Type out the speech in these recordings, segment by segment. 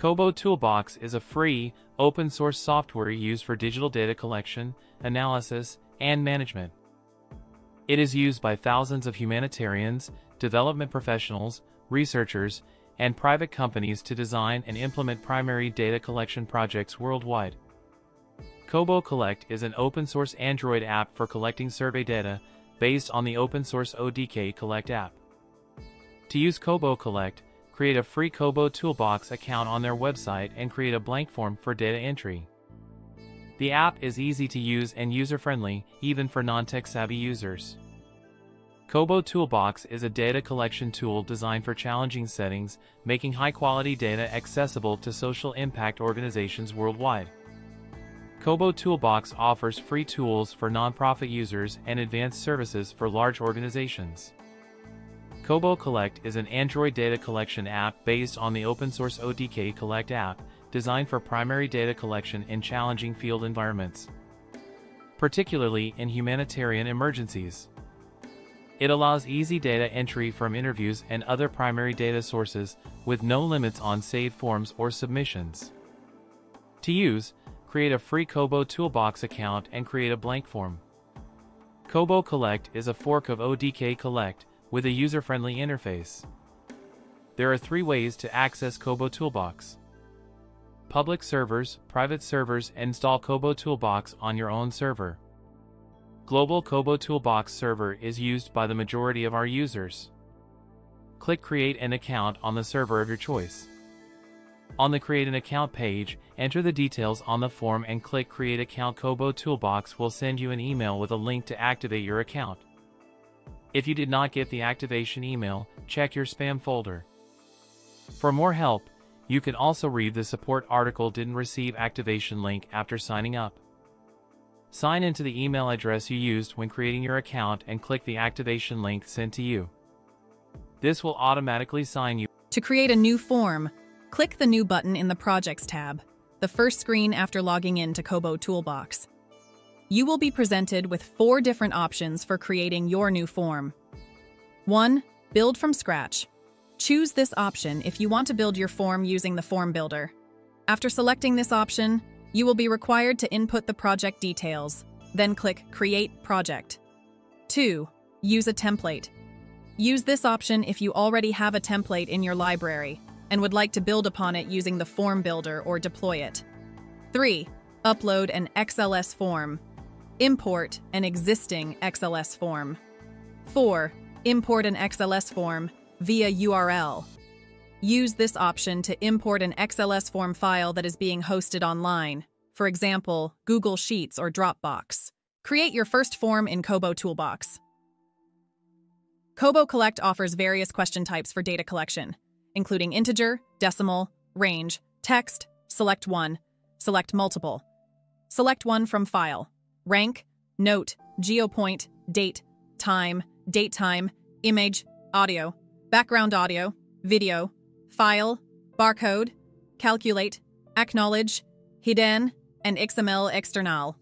Kobo Toolbox is a free, open source software used for digital data collection, analysis, and management. It is used by thousands of humanitarians, development professionals, researchers, and private companies to design and implement primary data collection projects worldwide. Kobo Collect is an open source Android app for collecting survey data based on the open source ODK Collect app. To use Kobo Collect, create a free Kobo Toolbox account on their website and create a blank form for data entry. The app is easy to use and user-friendly, even for non-tech savvy users. Kobo Toolbox is a data collection tool designed for challenging settings, making high-quality data accessible to social impact organizations worldwide. Kobo Toolbox offers free tools for nonprofit users and advanced services for large organizations. Kobo Collect is an Android data collection app based on the open source ODK Collect app, designed for primary data collection in challenging field environments, particularly in humanitarian emergencies. It allows easy data entry from interviews and other primary data sources with no limits on saved forms or submissions. To use, create a free Kobo Toolbox account and create a blank form. Kobo Collect is a fork of ODK Collect, with a user-friendly interface. There are three ways to access Kobo Toolbox. Public servers, private servers, install Kobo Toolbox on your own server. Global Kobo Toolbox server is used by the majority of our users. Click Create an account on the server of your choice. On the Create an Account page, enter the details on the form and click Create Account Kobo Toolbox will send you an email with a link to activate your account. If you did not get the activation email, check your spam folder. For more help, you can also read the support article didn't receive activation link after signing up. Sign into the email address you used when creating your account and click the activation link sent to you. This will automatically sign you. To create a new form, click the New button in the Projects tab, the first screen after logging in to Kobo Toolbox you will be presented with four different options for creating your new form. 1. Build from scratch. Choose this option if you want to build your form using the Form Builder. After selecting this option, you will be required to input the project details, then click Create Project. 2. Use a template. Use this option if you already have a template in your library and would like to build upon it using the Form Builder or deploy it. 3. Upload an XLS form Import an existing XLS form. 4. Import an XLS form via URL. Use this option to import an XLS form file that is being hosted online, for example, Google Sheets or Dropbox. Create your first form in Kobo Toolbox. Kobo Collect offers various question types for data collection, including integer, decimal, range, text, select one, select multiple. Select one from file rank, note, geopoint, date, time, date time, image, audio, background audio, video, file, barcode, calculate, acknowledge, hidden, and XML external.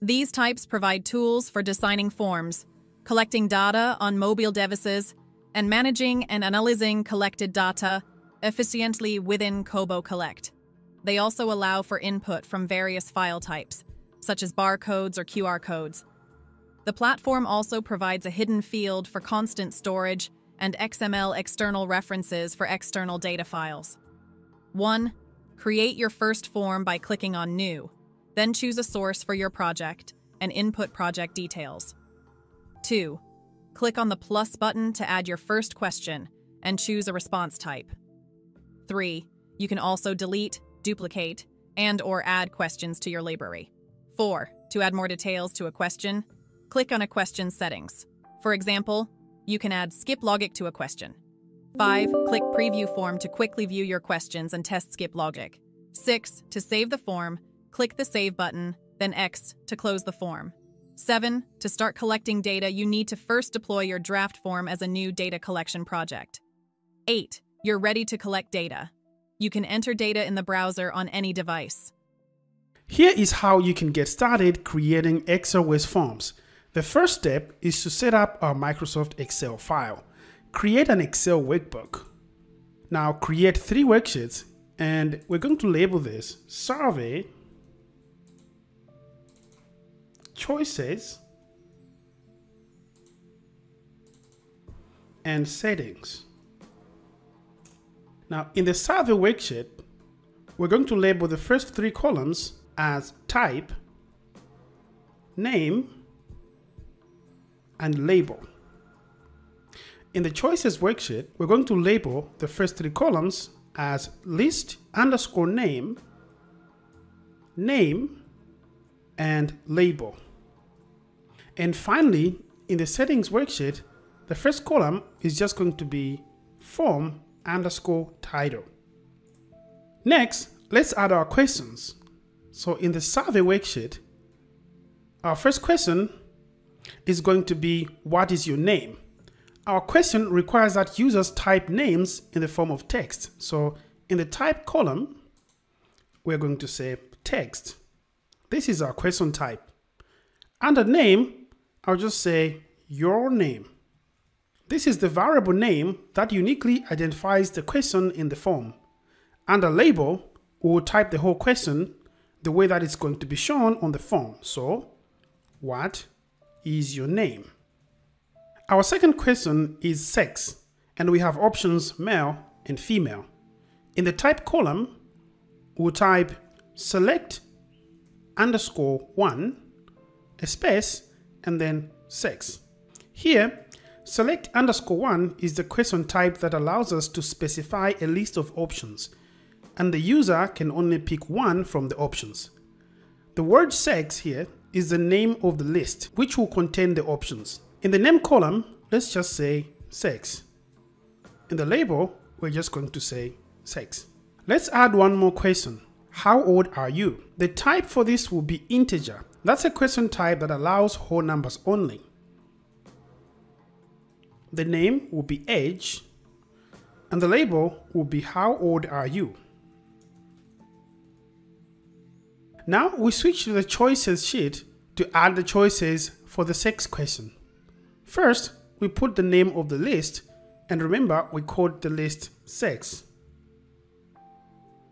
These types provide tools for designing forms, collecting data on mobile devices, and managing and analyzing collected data efficiently within Kobo Collect. They also allow for input from various file types, such as barcodes or QR codes. The platform also provides a hidden field for constant storage and XML external references for external data files. 1. Create your first form by clicking on New, then choose a source for your project and input project details. 2. Click on the plus button to add your first question and choose a response type. 3. You can also delete, duplicate, and or add questions to your library. 4. To add more details to a question, click on a question settings. For example, you can add skip logic to a question. 5. Click Preview Form to quickly view your questions and test skip logic. 6. To save the form, click the Save button, then X to close the form. 7. To start collecting data, you need to first deploy your draft form as a new data collection project. 8. You're ready to collect data. You can enter data in the browser on any device. Here is how you can get started creating XLS forms. The first step is to set up a Microsoft Excel file. Create an Excel workbook. Now create three worksheets And we're going to label this survey choices and settings. Now in the survey worksheet, we're going to label the first three columns as type, name, and label. In the choices worksheet, we're going to label the first three columns as list underscore name, name, and label. And finally, in the settings worksheet, the first column is just going to be form underscore title. Next, let's add our questions. So in the survey worksheet, our first question is going to be, what is your name? Our question requires that users type names in the form of text. So in the type column, we're going to say text. This is our question type. Under name, I'll just say your name. This is the variable name that uniquely identifies the question in the form. Under label, we'll type the whole question the way that it's going to be shown on the form. So, what is your name? Our second question is sex, and we have options male and female. In the type column, we'll type select underscore one, a space, and then sex. Here, select underscore one is the question type that allows us to specify a list of options, and the user can only pick one from the options. The word sex here is the name of the list, which will contain the options. In the name column, let's just say sex. In the label, we're just going to say sex. Let's add one more question. How old are you? The type for this will be integer. That's a question type that allows whole numbers only. The name will be age, and the label will be how old are you? Now we switch to the choices sheet to add the choices for the sex question. First, we put the name of the list, and remember we called the list sex.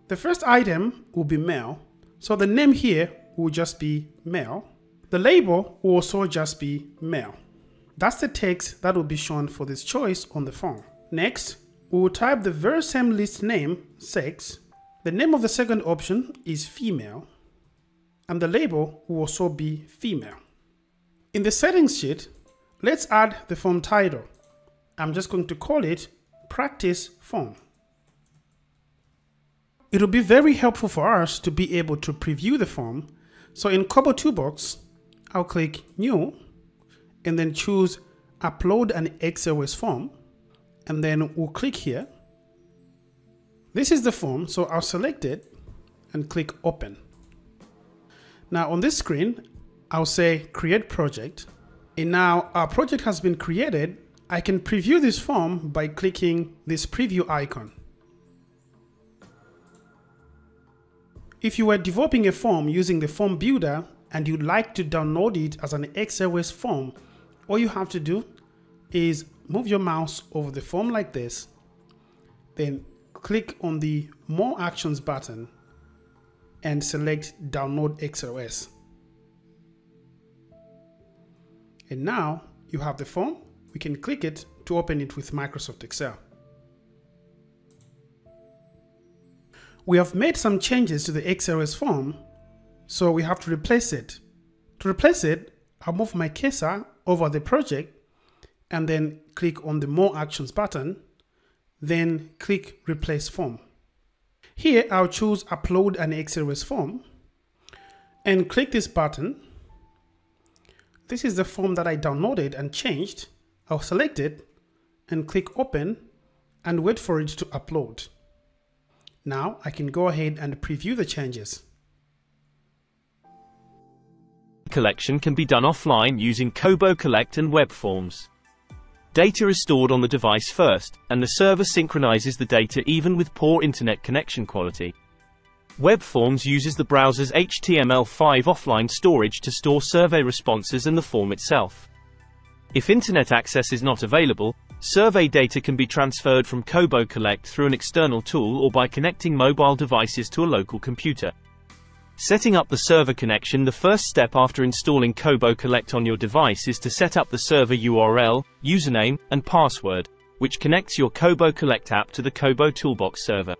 The first item will be male, so the name here will just be male. The label will also just be male. That's the text that will be shown for this choice on the form. Next, we will type the very same list name, sex. The name of the second option is female, and the label will also be female. In the settings sheet, let's add the form title. I'm just going to call it practice form. It will be very helpful for us to be able to preview the form. So in Kobo Toolbox, I'll click new and then choose upload an XLS form. And then we'll click here. This is the form, so I'll select it and click open. Now on this screen, I'll say create project. And now our project has been created. I can preview this form by clicking this preview icon. If you were developing a form using the form builder and you'd like to download it as an XLS form, all you have to do is move your mouse over the form like this, then click on the more actions button and select download XLS. And now you have the form, we can click it to open it with Microsoft Excel. We have made some changes to the XLS form, so we have to replace it. To replace it, I'll move my cursor over the project and then click on the More Actions button, then click Replace Form. Here, I'll choose Upload an XLS form and click this button. This is the form that I downloaded and changed. I'll select it and click Open and wait for it to upload. Now I can go ahead and preview the changes. Collection can be done offline using Kobo Collect and Web Forms. Data is stored on the device first, and the server synchronizes the data even with poor internet connection quality. WebForms uses the browser's HTML5 offline storage to store survey responses and the form itself. If internet access is not available, survey data can be transferred from Kobo Collect through an external tool or by connecting mobile devices to a local computer. Setting up the server connection The first step after installing Kobo Collect on your device is to set up the server URL, username, and password, which connects your Kobo Collect app to the Kobo Toolbox server.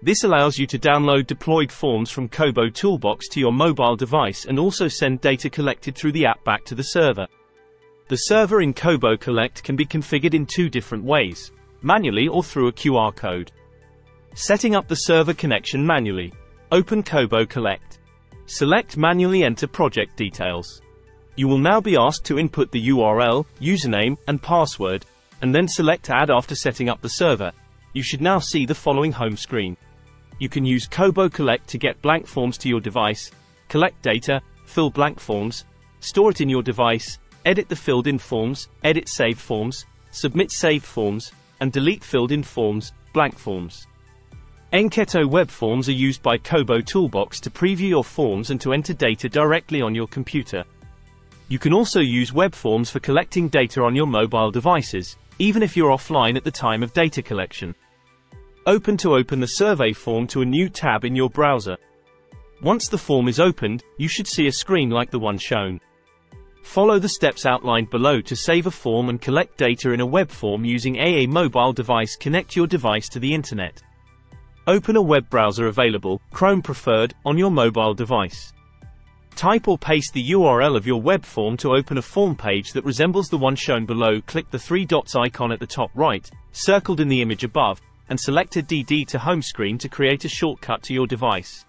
This allows you to download deployed forms from Kobo Toolbox to your mobile device and also send data collected through the app back to the server. The server in Kobo Collect can be configured in two different ways, manually or through a QR code. Setting up the server connection manually. Open Kobo Collect. Select Manually enter project details. You will now be asked to input the URL, username, and password, and then select Add after setting up the server. You should now see the following home screen. You can use Kobo Collect to get blank forms to your device, collect data, fill blank forms, store it in your device, edit the filled-in forms, edit saved forms, submit saved forms, and delete filled-in forms, blank forms. Enketo web forms are used by Kobo Toolbox to preview your forms and to enter data directly on your computer. You can also use web forms for collecting data on your mobile devices, even if you're offline at the time of data collection. Open to open the survey form to a new tab in your browser. Once the form is opened, you should see a screen like the one shown. Follow the steps outlined below to save a form and collect data in a web form using AA mobile device connect your device to the internet. Open a web browser available, Chrome preferred, on your mobile device. Type or paste the URL of your web form to open a form page that resembles the one shown below. Click the three dots icon at the top right, circled in the image above, and select a DD to home screen to create a shortcut to your device.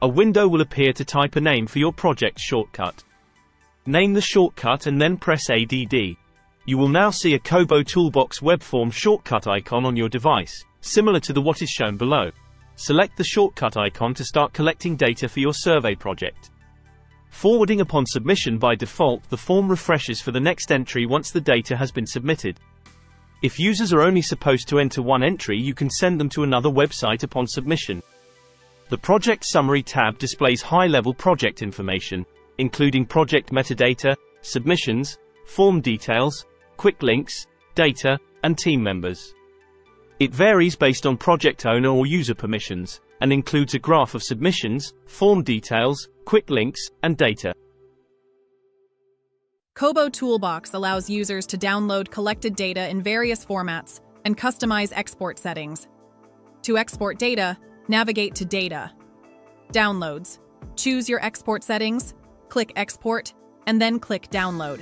A window will appear to type a name for your project shortcut. Name the shortcut and then press ADD. You will now see a Kobo Toolbox web form shortcut icon on your device, similar to the what is shown below. Select the shortcut icon to start collecting data for your survey project. Forwarding upon submission by default, the form refreshes for the next entry once the data has been submitted. If users are only supposed to enter one entry, you can send them to another website upon submission. The Project Summary tab displays high-level project information, including project metadata, submissions, form details, quick links, data, and team members. It varies based on project owner or user permissions, and includes a graph of submissions, form details, quick links, and data. Kobo Toolbox allows users to download collected data in various formats and customize export settings. To export data, navigate to Data. Downloads. Choose your export settings, click Export, and then click Download.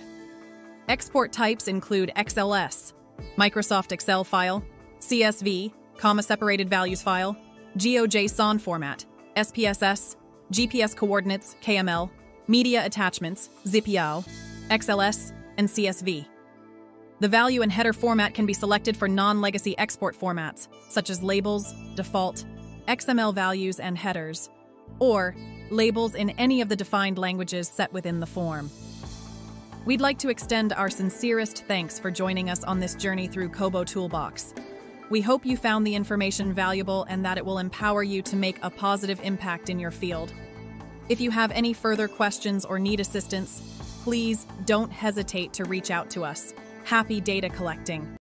Export types include XLS, Microsoft Excel file, CSV, comma separated values file, GeoJSON format, SPSS, GPS coordinates, KML, media attachments, ZIPYAL, XLS, and CSV. The value and header format can be selected for non-legacy export formats, such as labels, default, XML values, and headers, or labels in any of the defined languages set within the form. We'd like to extend our sincerest thanks for joining us on this journey through Kobo Toolbox. We hope you found the information valuable and that it will empower you to make a positive impact in your field. If you have any further questions or need assistance, please don't hesitate to reach out to us. Happy data collecting!